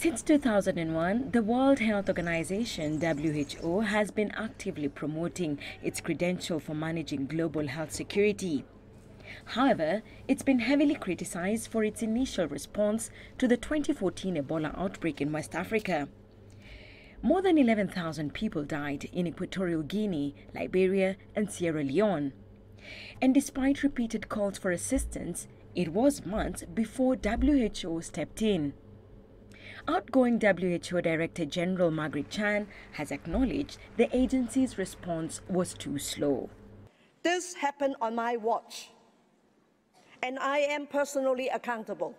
Since 2001, the World Health Organization WHO has been actively promoting its credential for managing global health security. However, it's been heavily criticized for its initial response to the 2014 Ebola outbreak in West Africa. More than 11,000 people died in Equatorial Guinea, Liberia, and Sierra Leone. And despite repeated calls for assistance, it was months before WHO stepped in. Outgoing WHO Director General Margaret Chan has acknowledged the agency's response was too slow. This happened on my watch, and I am personally accountable.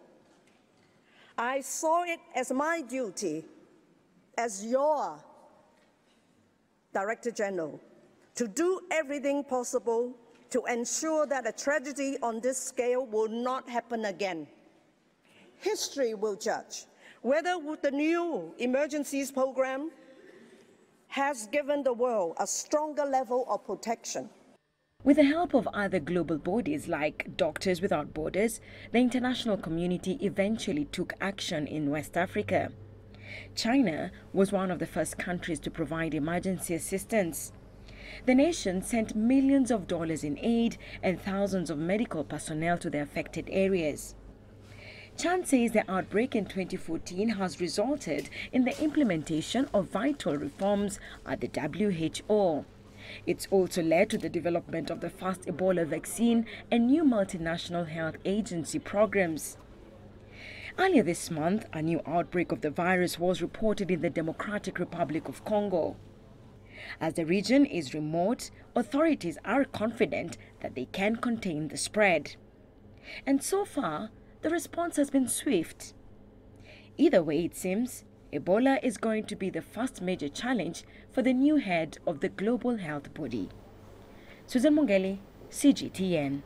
I saw it as my duty, as your Director General, to do everything possible to ensure that a tragedy on this scale will not happen again. History will judge whether the new emergencies program has given the world a stronger level of protection. With the help of other global bodies like Doctors Without Borders, the international community eventually took action in West Africa. China was one of the first countries to provide emergency assistance. The nation sent millions of dollars in aid and thousands of medical personnel to the affected areas. Chan says the outbreak in 2014 has resulted in the implementation of vital reforms at the WHO. It's also led to the development of the first Ebola vaccine and new multinational health agency programs. Earlier this month, a new outbreak of the virus was reported in the Democratic Republic of Congo. As the region is remote, authorities are confident that they can contain the spread. And so far, the response has been swift. Either way, it seems, Ebola is going to be the first major challenge for the new head of the global health body. Susan Mwongeli, CGTN.